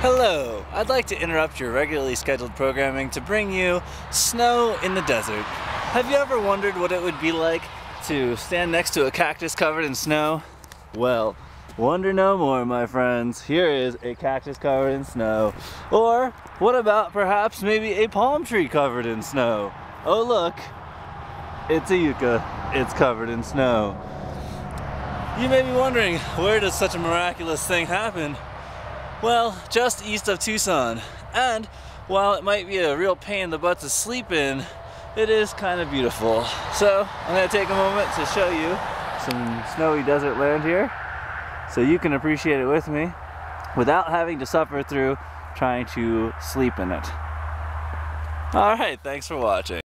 Hello, I'd like to interrupt your regularly scheduled programming to bring you Snow in the Desert. Have you ever wondered what it would be like to stand next to a cactus covered in snow? Well, wonder no more, my friends. Here is a cactus covered in snow. Or, what about perhaps maybe a palm tree covered in snow? Oh look, it's a yucca. It's covered in snow. You may be wondering, where does such a miraculous thing happen? Well, just east of Tucson. And while it might be a real pain in the butt to sleep in, it is kind of beautiful. So I'm gonna take a moment to show you some snowy desert land here so you can appreciate it with me without having to suffer through trying to sleep in it. All right, thanks for watching.